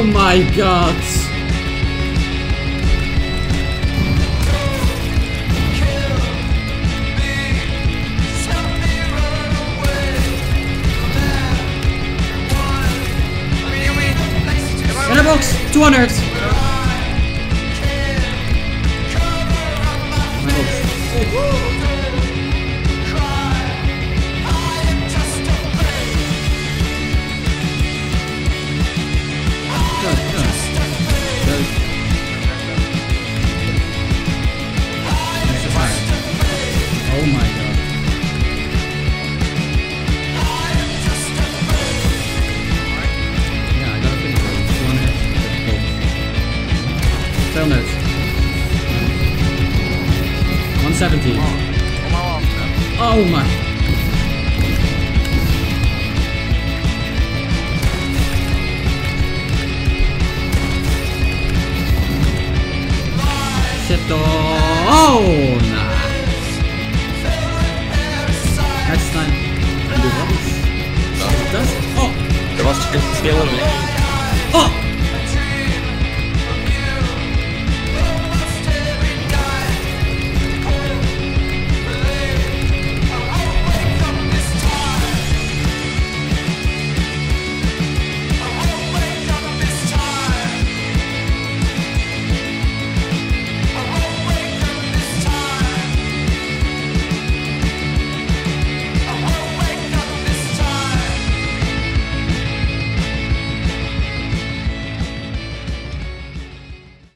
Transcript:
Oh my god! In a box! 200! Two notes. 170. Oh my. Shit. Oh, nice. Next time. I do rubbish. Does oh. it? Oh. Det var skill skill.